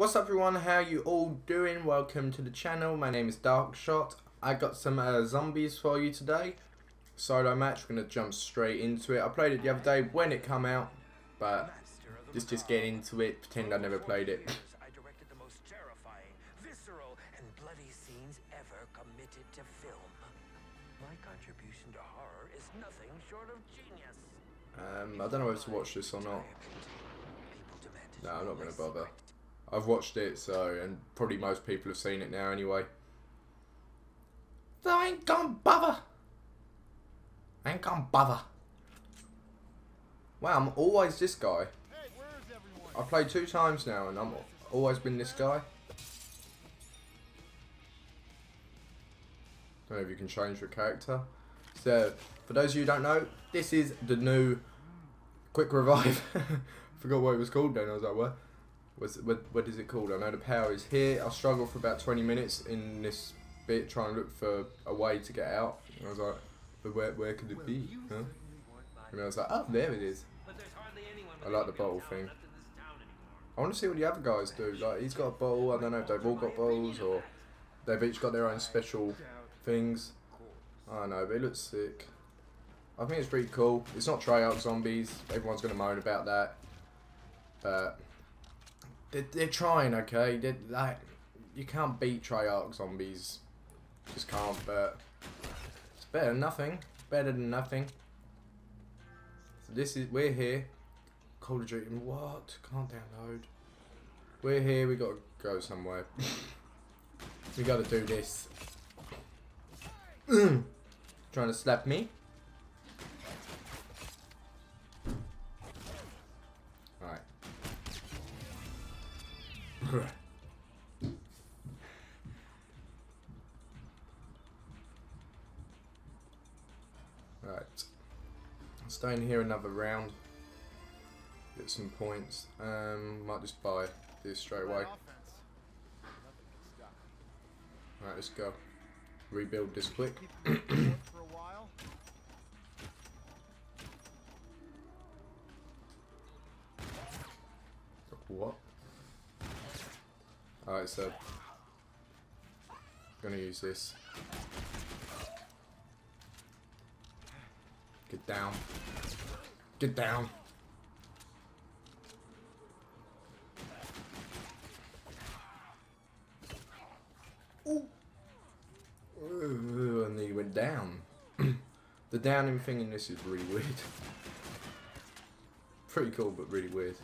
What's up everyone, how you all doing? Welcome to the channel, my name is Darkshot. I got some uh, zombies for you today. Solo match, we're going to jump straight into it. I played it the other day when it came out, but just just get into it, pretend I never played it. I directed the most terrifying, visceral, and bloody scenes ever committed to film. My contribution to horror is nothing short of genius. Um, I don't know whether to watch this or not. No, I'm not going to bother. I've watched it, so, and probably most people have seen it now anyway. So I ain't gonna bother. I ain't gonna bother. Wow, I'm always this guy. I played two times now, and I'm always been this guy. Don't know if you can change your character. So, for those of you who don't know, this is the new Quick Revive. Forgot what it was called then. I was like, what? What's, what, what is it called? I know the power is here. I'll struggle for about 20 minutes in this bit trying to look for a way to get out. And I was like, but where, where could it be? Huh? And I was like, oh, there it is. I like the bottle thing. I want to see what the other guys do. Like, he's got a bottle. I don't know if they've all got bottles or they've each got their own special things. I don't know, but it looks sick. I think it's pretty cool. It's not Treyarch Zombies. Everyone's going to moan about that. But they're, they're trying, okay? They're, like, you can't beat Treyarch Zombies. Just can't, but it's better than nothing. Better than nothing. So this is, we're here. Call of Duty, what? Can't download. We're here, we gotta go somewhere. we gotta do this. Trying to slap me? Right. Staying here another round. Get some points. Um, might just buy this straight away. Right, let's go. Rebuild this quick. What? Alright, so gonna use this. Get down. Get down. Ooh. And then he went down. the downing thing in this is really weird. Pretty cool, but really weird.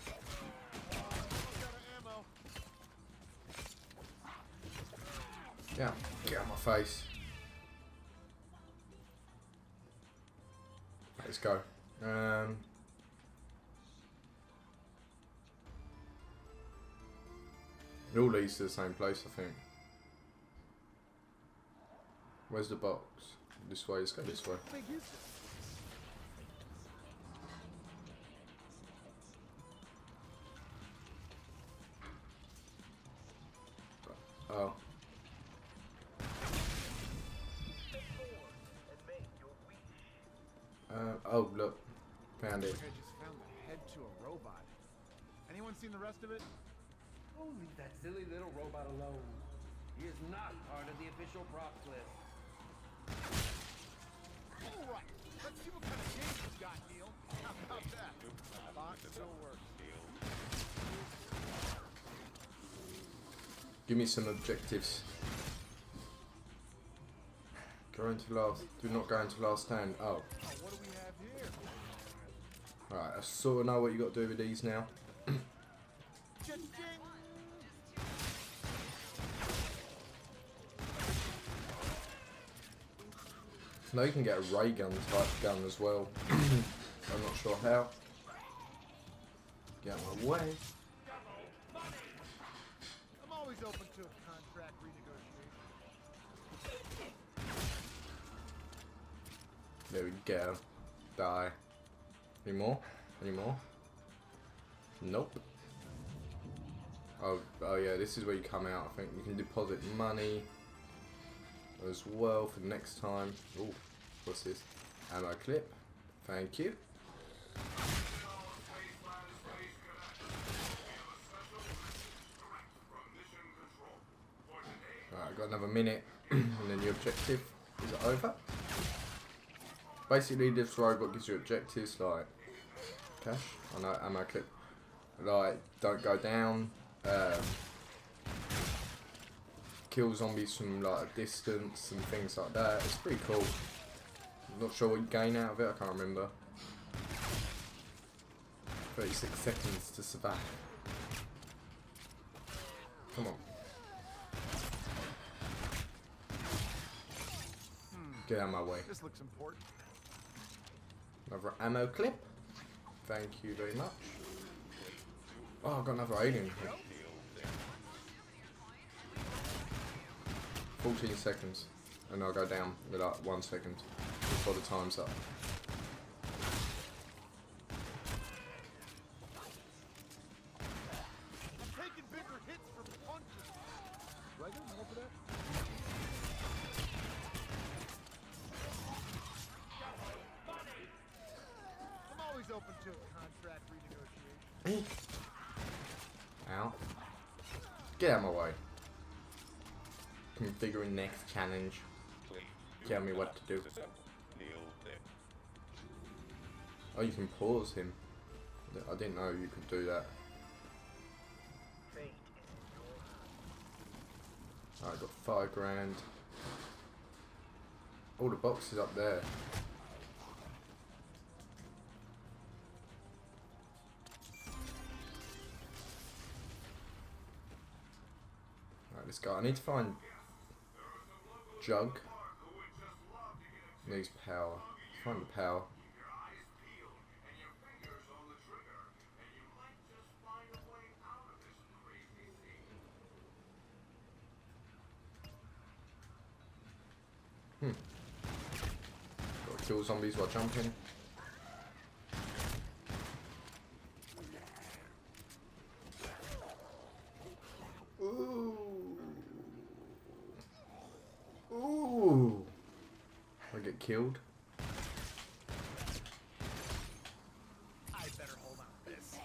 Yeah, get out my face. Let's go. Um, it all leads to the same place, I think. Where's the box? This way, let's go this way. Silly little robot alone. He is not part of the official props list. All right. Let's see what kind of games you got, Neil. How about that? Box still works. Give me some objectives. Go into last. Do not go into last stand. Oh. Oh, what do we have here? Alright, I sort of know what you got to do with these now. No, you can get a ray gun type gun as well. I'm not sure how. Get my way. I'm always open to a contract renegotiation. There we go. Die. Any more? Any more? Nope. Oh, oh yeah, this is where you come out, I think. You can deposit money as well for the next time. Oh, what's this? Ammo clip. Thank you. I got another minute, and then your objective is over. Basically, this robot gives you objectives like cash. I know ammo clip. Like don't go down. Um, kill zombies from like a distance and things like that. It's pretty cool. Not sure what you gain out of it. I can't remember. 36 seconds to survive. Come on. Get out of my way. This looks important. Another ammo clip. Thank you very much. Oh, I've got another alien. here. 14 seconds. And I'll go down with like one second before the time's up. You can pause him. I didn't know you could do that. Alright, got five grand. All the boxes up there. Alright, let's go. I need to find Jug. Needs power. Find the power. Hmm. Gotta kill zombies while jumping. Ooh. Ooh. I get killed. I better hold on to this.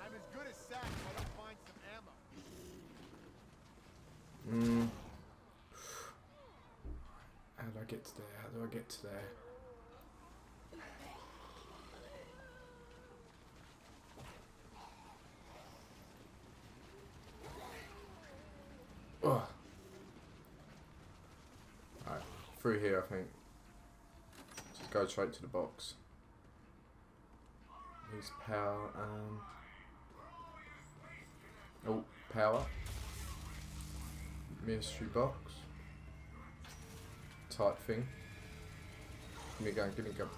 I'm as good as Sack if I don't find some ammo. Mm. How do I get to there? How do I get to there? Ugh. Alright, through here I think. Just go straight to the box. Needs power, um... Oh, power. Mystery box. Type thing. Give me a gun, give me a gun.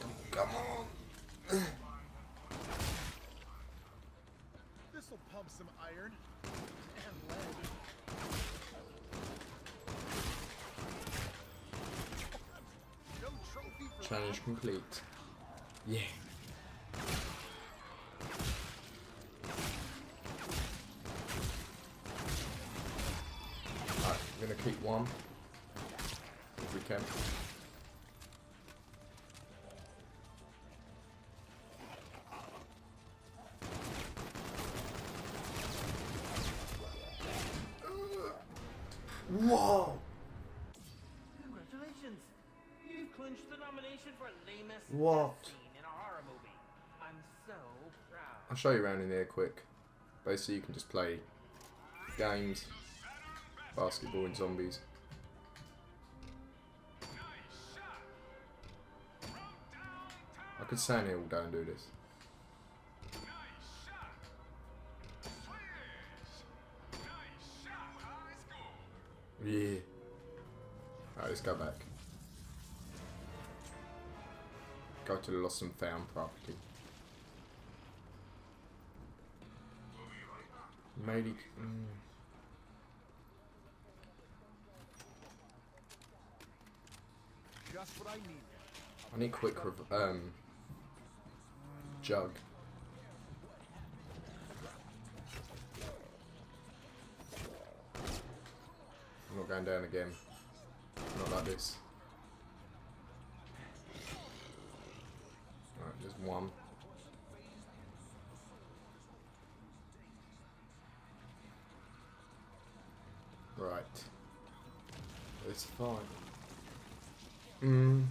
Come, come on! This'll pump some iron. And lead. No trophy for Challenge complete. Yeah. Alright, I'm gonna keep one. If we can. What? I'll show you around in here quick. Basically, you can just play games, basketball, and zombies. I could stand here all day and do this. Yeah. Alright, let's go back. Go to the lost and found property. Maybe. Mm. just what I need. I need quick rev- um jug. I'm not going down again. Not like this. Alright, there's one. Right. It's fine. Mm.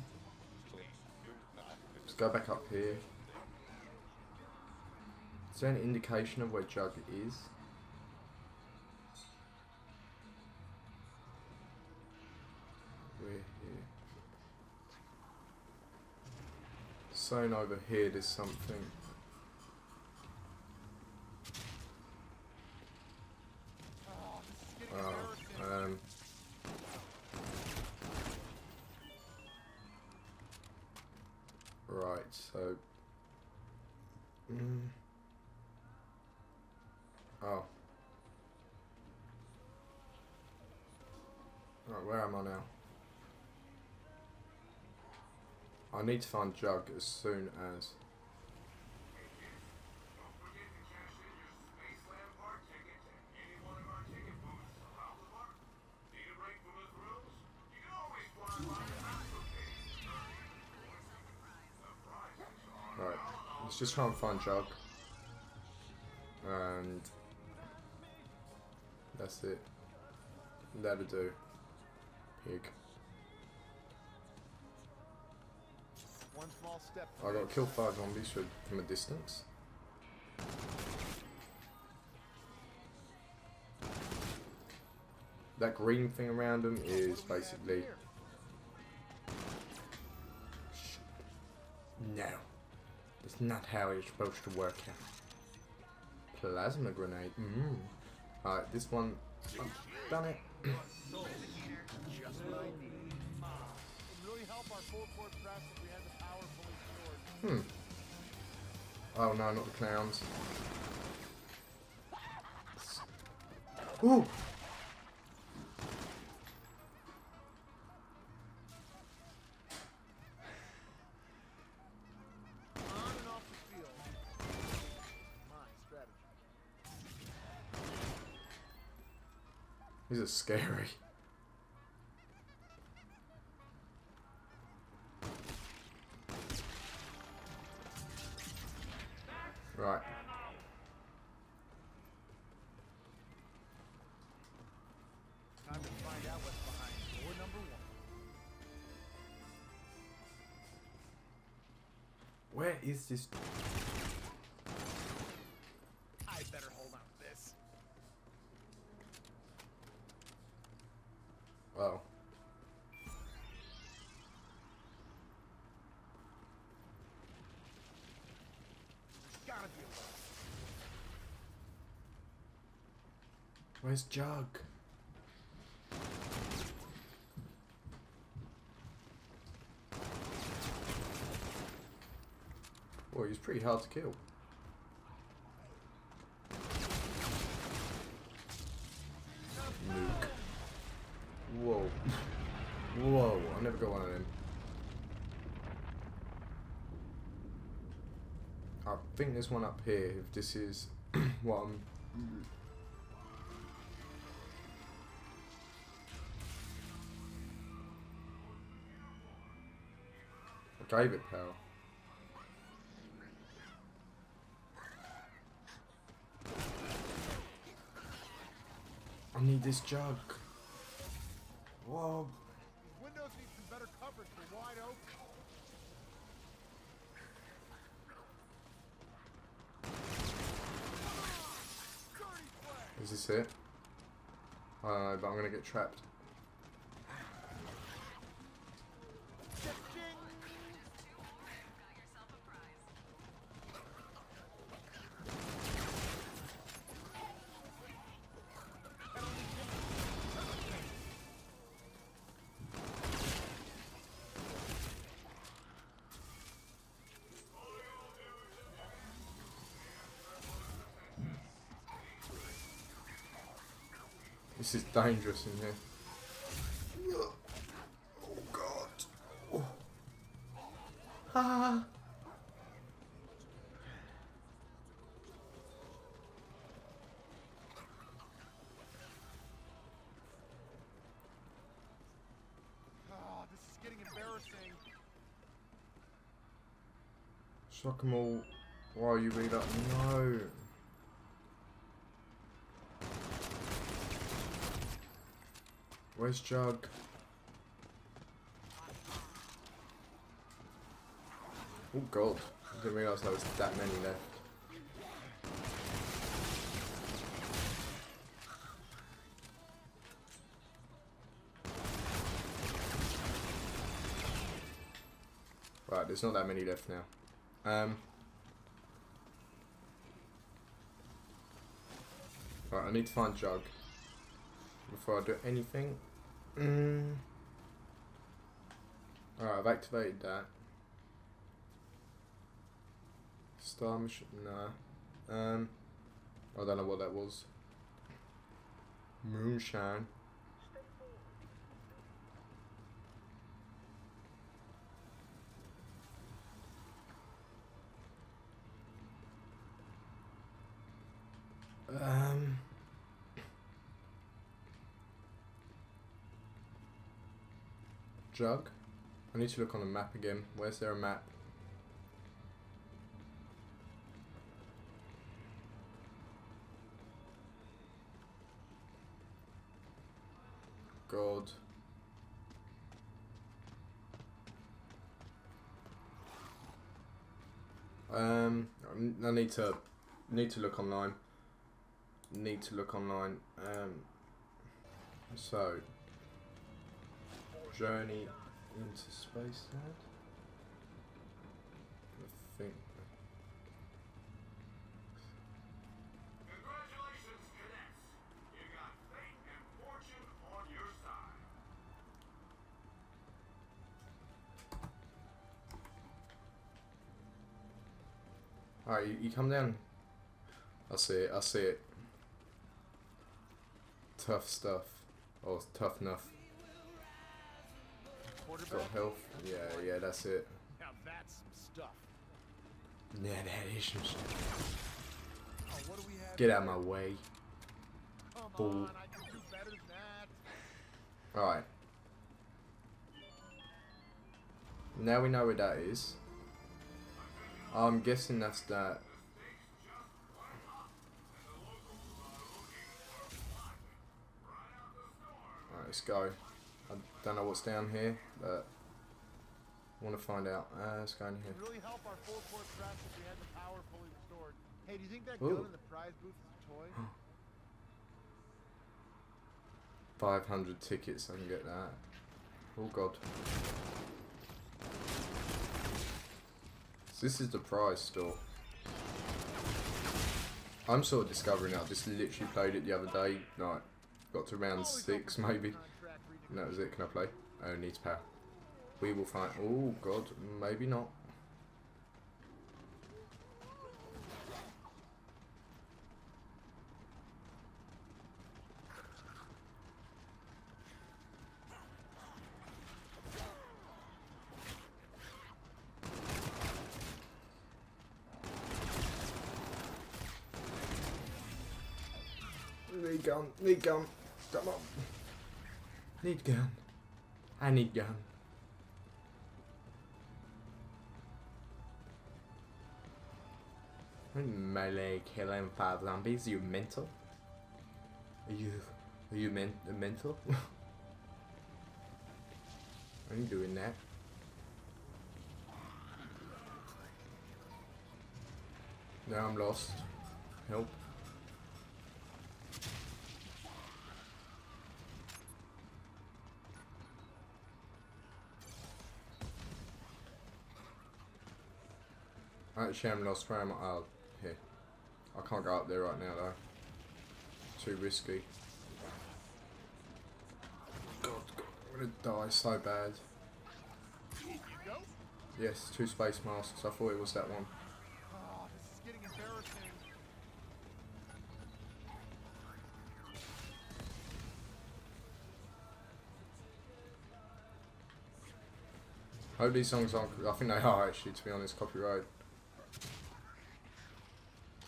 Let's go back up here. Is there any indication of where Jug is? Saying over here there's something. Oh, um. Right, so. Mm. Oh. Right, where am I now? I need to find Jug as soon as. Right, let's just try and find Jug. And that's it. That'll do. Pig. I got to kill five zombies from, from a distance. That green thing around them is basically no. That's not how it's supposed to work out. Plasma grenade. Mm. Alright, this one. I've done it. Hmm. Oh no, not the clowns. Ooh! These are scary. This? I better hold on to this. There's gotta be a way. Where's Jug? Well, he's pretty hard to kill. Nuke. Whoa. Whoa, I never got one of them. I think there's one up here if this is what I'm I gave it power. I need this jug. Whoa. These windows need some better coverage. They're wide open. Is this it? I but I'm gonna get trapped. This is dangerous in here. Oh god. Oh. Ah. Oh, this is getting embarrassing. Shock 'em all while you read up. No. Where's Jug? Oh god, I didn't realise there was that many left. Right, there's not that many left now. Um, right, I need to find Jug before I do anything. Mm. Alright, I've activated that. Star machine, nah. Um, I don't know what that was. Moonshine. Um. Jug? I need to look on the map again. Where's there a map? God. Um, I need to need to look online. Need to look online. Um, so journey into space lad. I think. Congratulations, cadets! You got fate and fortune on your side. Alright, you, you come down. I see it, I see it. Tough stuff. Oh, tough enough. Got health. Yeah, yeah, that's it. Now that's some stuff. Yeah, that is some stuff. Oh, what do we have? Get out of my way. Come Bull. on, I can do better than that. Alright. Now we know where that is. I'm guessing that's that. Alright, let's go. I don't know what's down here, but I want to find out. Uh, let's go in here. Really help our full court press if we had the power fully restored. Hey, do you think that Ooh. gun in the prize booth is a toy? 500 tickets, I can get that. Oh god. So this is the prize store. I'm sort of discovering it. I just literally played it the other day. Like, got to round six maybe. And that was it. Can I play? Oh, needs power. We will find. Oh god, maybe not. Need gun, need gun. Come on. Need gun. I need gun. Melee killing five zombies. You mental? Are you are you men- mental? you doing that? Now I'm lost. Help. Actually, I'm lost. Where am I? Here. I can't go up there right now, though. Too risky. God, God I'm gonna die so bad. Yes, two space masks. I thought it was that one. Oh, this is getting embarrassing. Hope these songs aren't. I think they are actually, to be honest, copyright.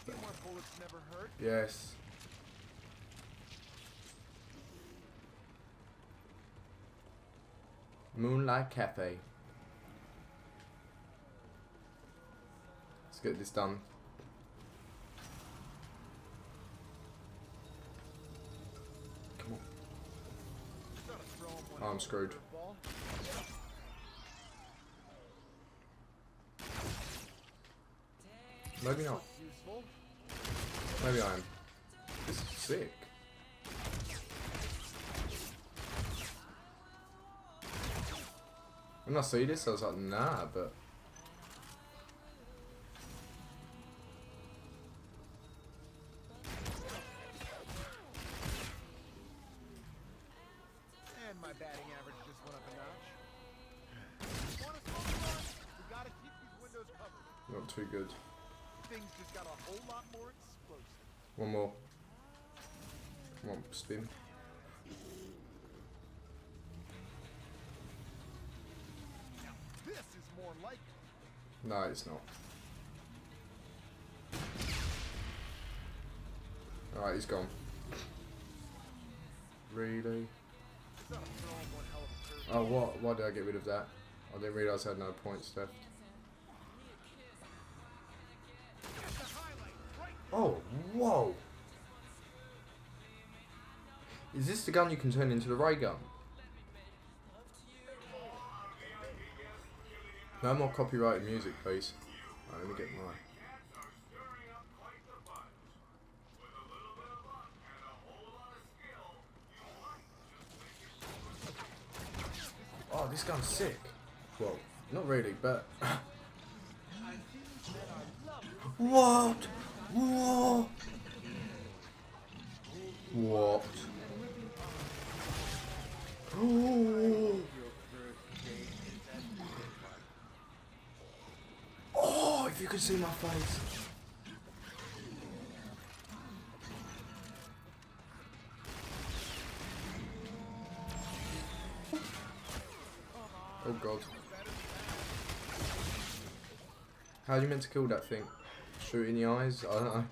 Get more bullets never hurt. Yes. Moonlight Cafe. Let's get this done. Come on. It's not a Oh, I'm screwed. Maybe not. Maybe I am. This is sick. When I see this, I was like, nah, but it. It's not. Alright, he's gone. Really? Oh, what? Why did I get rid of that? I didn't realise I had no points left. Oh, whoa! Is this the gun you can turn into the ray gun? No more copyrighted music, please. Right, let me get it Oh, this gun's sick. Well, not really, but. what? What? What? Oh. You could see my face. Oh god. How are you meant to kill that thing? Shoot in the eyes? I don't know.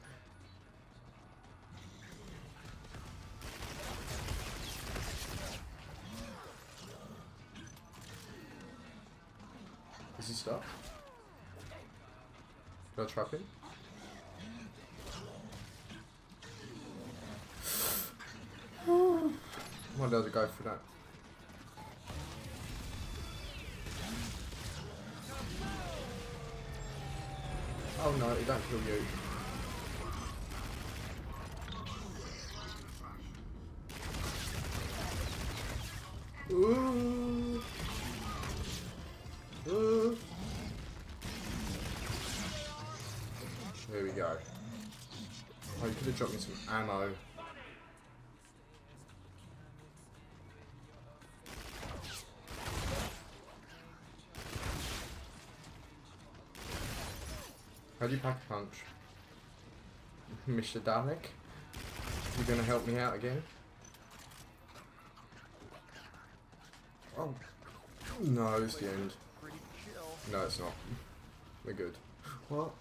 There we go. Oh, you could have dropped me some ammo. How do you pack a punch? Mr. Dalek? You gonna help me out again? Oh. No, it's the end. No, it's not. We're good. What?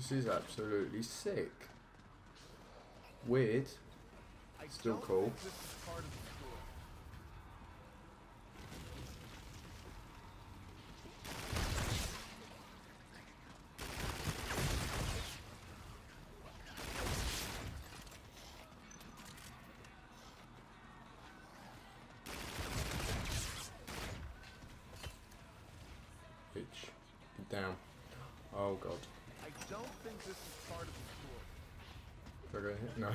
This is absolutely sick. Weird. Still cool. think This is part of the story. Bitch. Get down. Oh god. I don't think this is part of the story. Do I go here? No.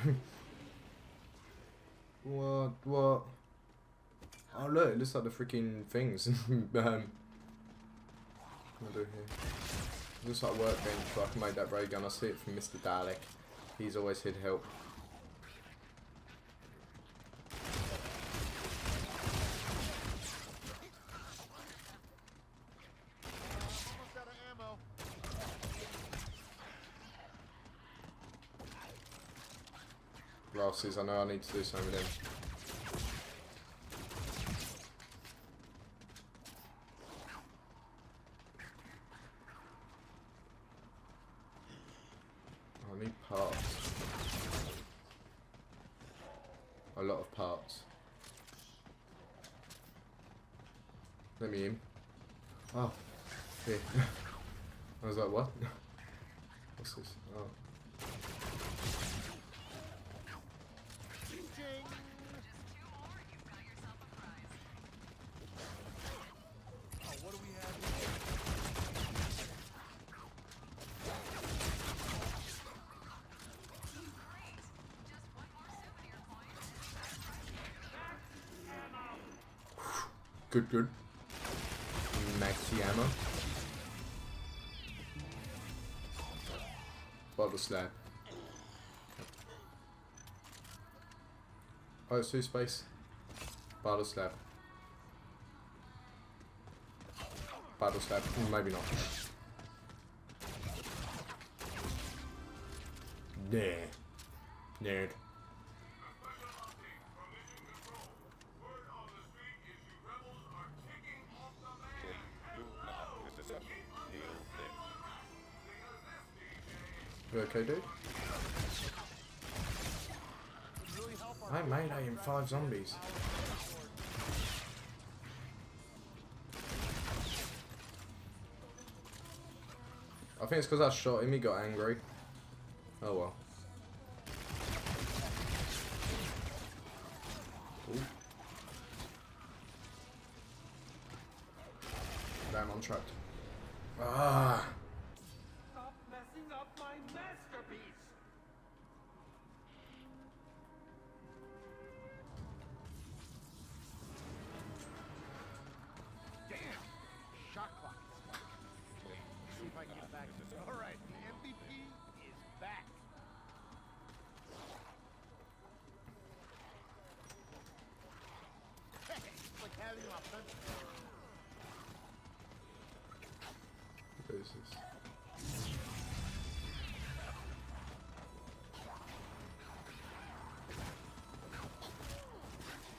what? What? Oh look, it looks like the freaking things. um, what do I do here? Looks like workbench where I can make that ray gun. I see it from Mr. Dalek. He's always here to help. Glasses, I know I need to do something with them. I need parts. A lot of parts. Let me in. Oh, here. I was like, what? What's this? Oh. Ching! Oh, what do we have here? Good, good. Maxi ammo. Bottle slab. Oh, it's two space. Bottle slap. Bottle slab. Mm, Maybe not. Nah. Nerd. Okay, dude? I made I in five zombies. I think it's because I shot him, he got angry. Oh well.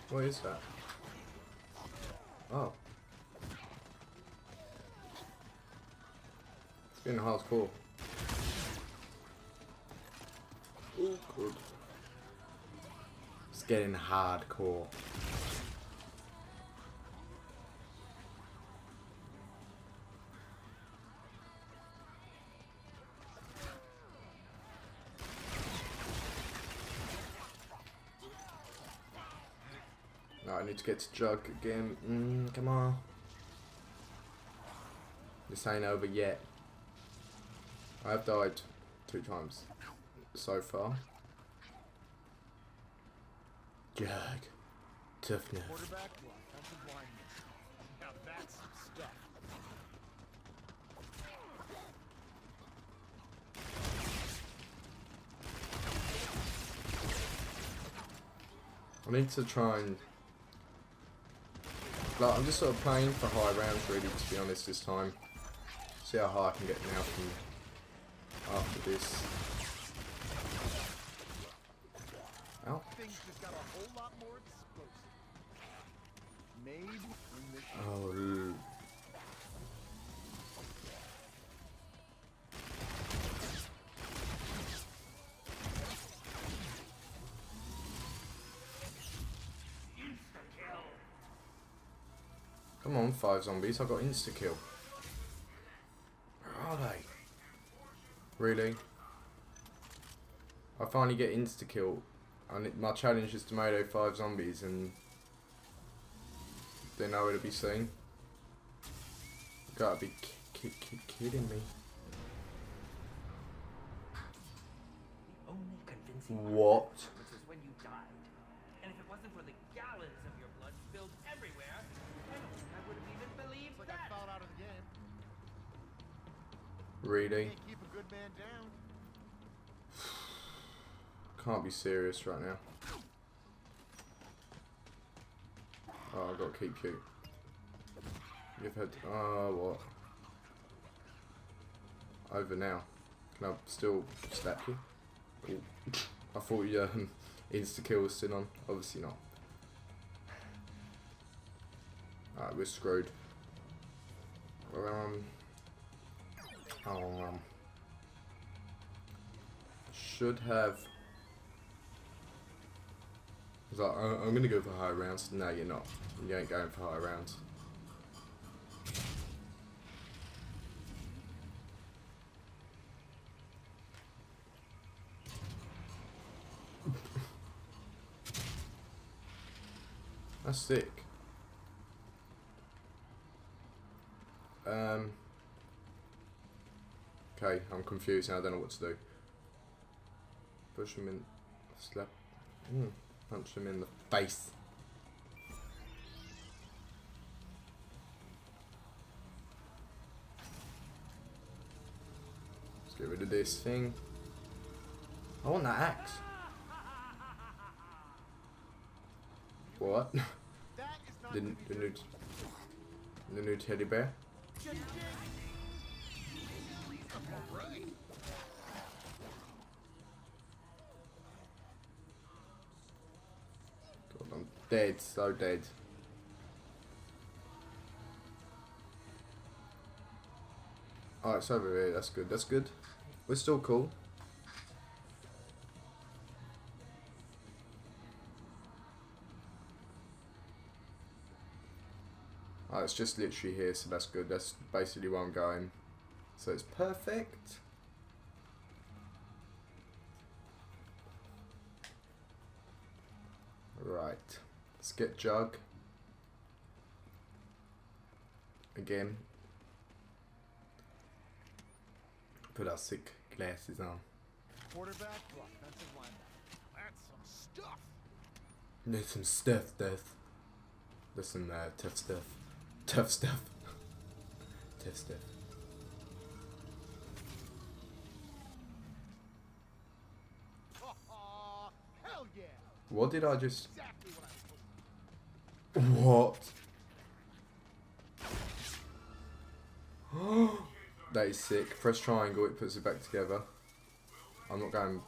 What is that? Oh. It's getting hardcore. Oh, good. It's getting hardcore. No, I need to get to Jug again. Mm, come on. This ain't over yet. I've died two times so far. Jug. Toughness. Quarterback to offensive lineman. Now that's some stuff. I need to try and. Like, I'm just sort of playing for high rounds, really, to be honest, this time. See how high I can get now from after this. Ow. Things Come on, five zombies. I got insta kill. Where are they? Really? I finally get insta kill. And it, my challenge is to Tomato five zombies, and they're nowhere to be seen. You gotta be ki- ki- ki- kidding me. The only convincing What? evidence was when you died. And if it wasn't for the gallons of your blood spilled everywhere, I don't think I would have even believed It's like I that. fouled out of the game. Really? Can't keep a good man down. Can't be serious right now. Oh, I've got to keep you. You've had. Oh, what? Over now. Can I still slap you? Ooh. I thought you um, insta kill was still on. Obviously not. Alright, we're screwed. Um. Um, should have. I'm gonna go for high rounds. No, you're not. You ain't going for high rounds. That's sick. Um. Okay, I'm confused now. I don't know what to do. Push him in. Slap. Mm, punch him in the face. Let's get rid of this thing. I want that axe. What? That is not the, the new, the new teddy bear. God, I'm dead, so dead. Oh, it's over here. That's good. That's good. We're still cool. Oh, it's just literally here, so that's good. That's basically where I'm going. So it's perfect. Right. Let's get Jug. Again. Put our sick glasses on. quarterback offensive linebacker. That's some stuff. There's some stuff, stuff. There's some uh, tough stuff. Tough stuff. tough stuff. What did I just... What I was hoping What? that is sick. Press triangle, it puts it back together. I'm not going...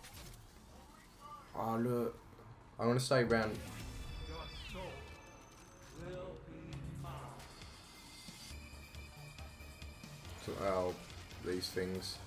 Oh, look. I want to stay round... Your soul will be mine. to oh, these things.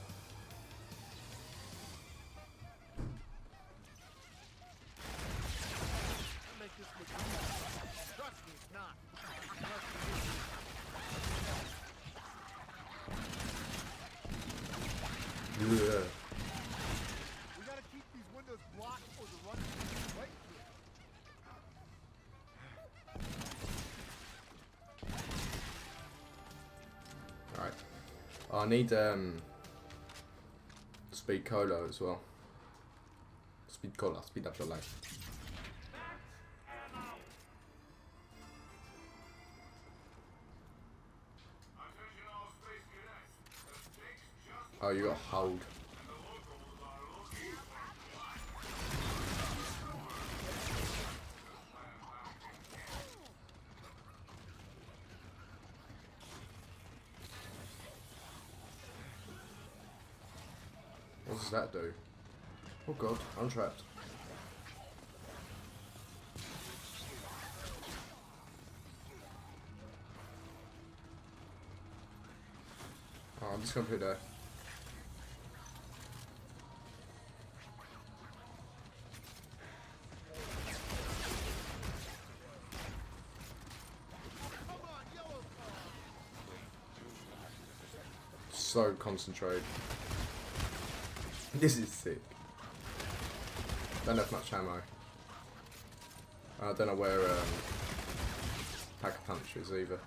I need um speed cola as well. Speed cola, speed up your life. Oh, you got hold. and the locals are looking What that do? Oh god, I'm trapped. Oh, I'm just gonna put it there. So concentrated. This is sick. Don't have much ammo. I don't know where um, Pack a Punch is either.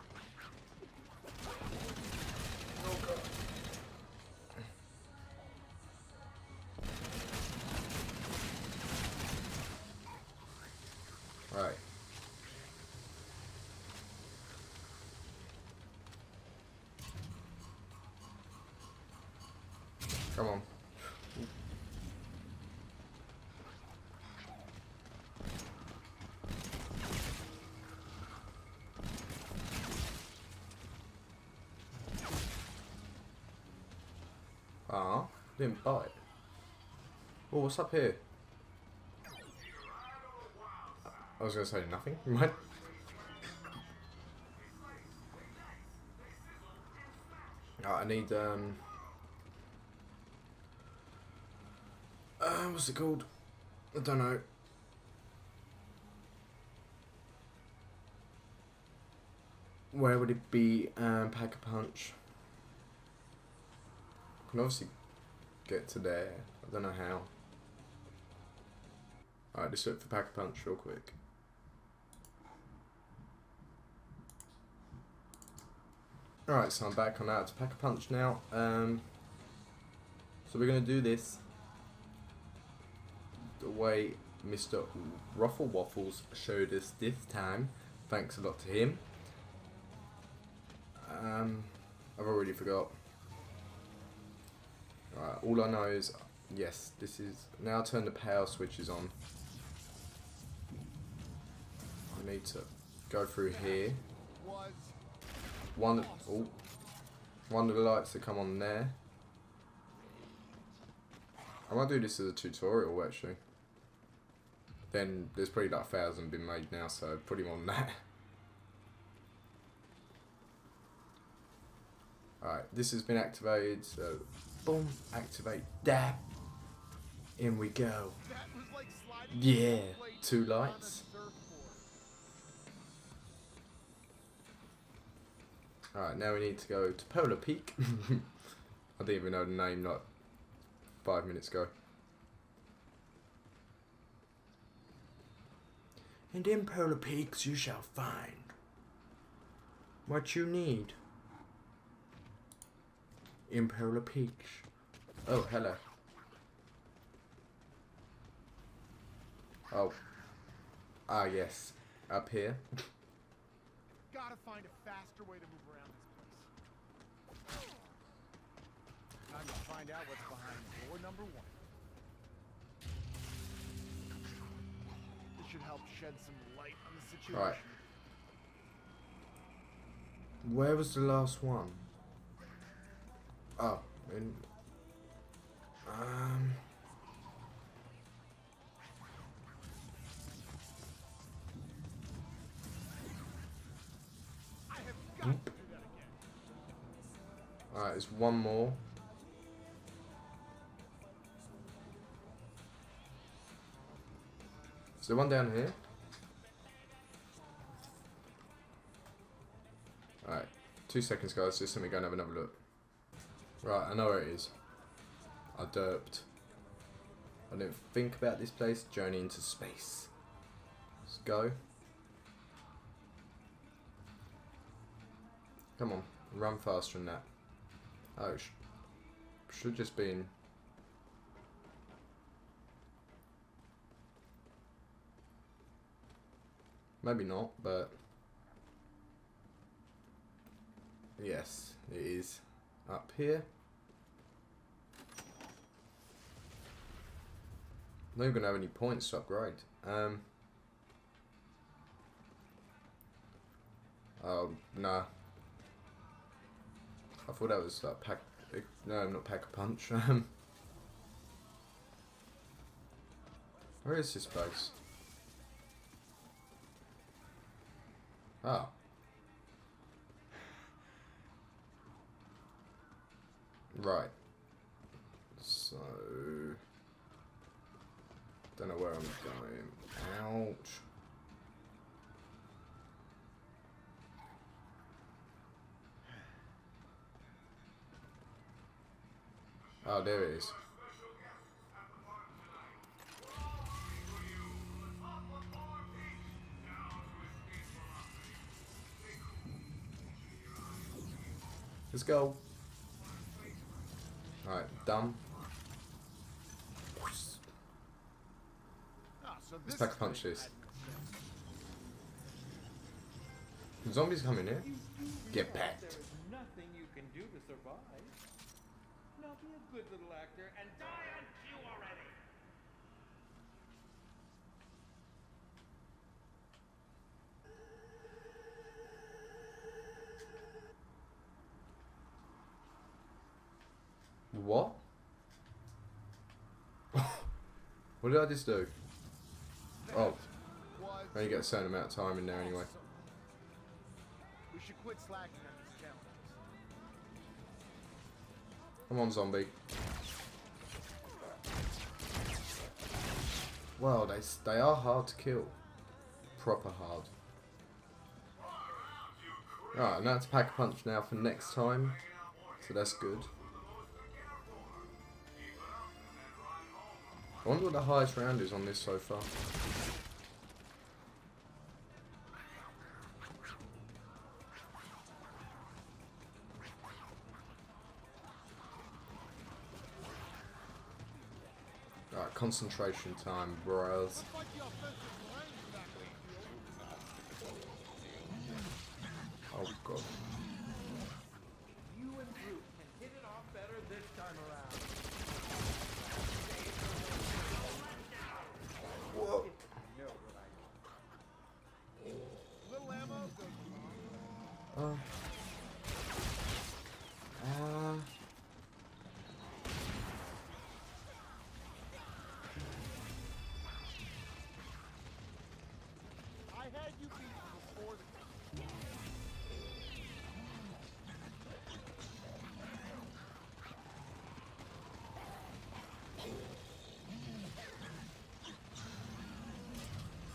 Bite. Oh, what's up here? I was gonna say nothing. Right? I need um. Uh, what's it called? I don't know. Where would it be? Um, pack a punch. I can obviously get to there. I don't know how. Alright, just look for Pack-a-Punch real quick. Alright, so I'm back on that to Pack-a-Punch now. Um, so we're going to do this the way Mr. Ruffle Waffles showed us this time. Thanks a lot to him. Um, I've already forgot. Right, all I know is, yes, this is, now turn the power switches on. I need to go through here. One, oh, one of the lights that come on there. I might do this as a tutorial actually. Then there's probably like a thousand been made now, so put him on that. Alright, this has been activated, so boom, activate that. In we go. Yeah, two lights. Alright, now we need to go to Polar Peak. I didn't even know the name like five minutes ago. And in Polar Peaks you shall find what you need. In Polar Peaks. Oh, hello. Oh. Ah, yes. Up here. Gotta find a faster way to move around this place. Time to find out what's behind door number one. This should help shed some light on the situation. Right. Where was the last one? Oh, in. Um. Alright, there's one more. Is there one down here? Alright, two seconds guys, just let me go and have another look. Right, I know where it is. I derped. I didn't think about this place, journey into space. Let's go. Come on, run faster than that. Oh, sh should just be. Maybe not, but yes, it is up here. Not even gonna have any points to upgrade. Um. Oh, nah. I thought that was like pack. No, I'm not pack a punch. Um, where is this place? Oh. Right. So. Don't know where I'm going. Ouch. Oh, there it is. Let's go. Alright, so Let's pack punch. Zombies coming in. Get packed. nothing you can do to survive. Now be a good little actor and die what did I just do? Oh, I only get a certain amount of time in there anyway. We should quit slacking on these challenges. Come on, zombie. Well, they they are hard to kill. Proper hard. Alright, and that's pack a punch now for next time. So that's good. I wonder what the highest round is on this so far. Alright, concentration time, bros.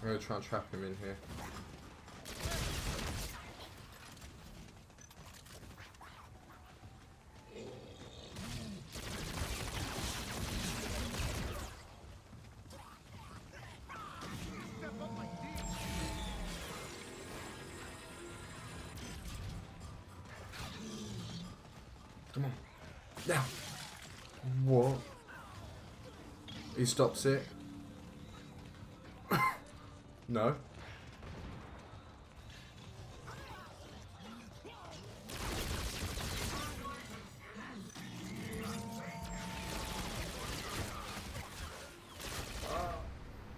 I'm gonna try and trap him in here. step up my D. Come on. Now. What? He stops it. No.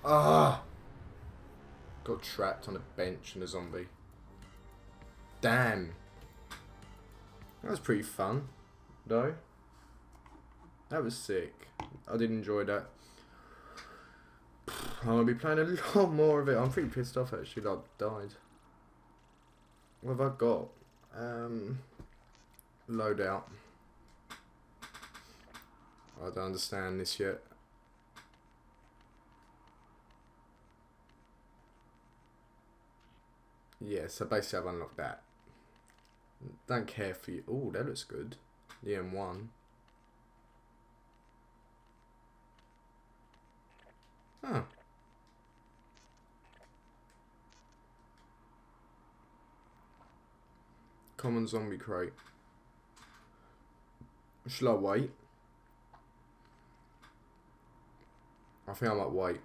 Ah! Got trapped on a bench in a zombie. Damn. That was pretty fun, though. That was sick. I did enjoy that. I'm gonna be playing a lot more of it. I'm pretty pissed off actually that I died. What have I got? Um, loadout. I don't understand this yet. Yeah, so basically I've unlocked that. Don't care for you. Oh, that looks good. The M1. Huh. Common zombie crate. Shall I wait? I think I might wait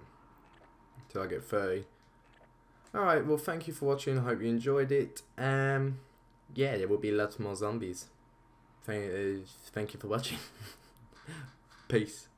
till I get 30. Alright, well thank you for watching. I hope you enjoyed it. Um yeah, there will be lots more zombies. Thank, uh, thank you for watching. Peace.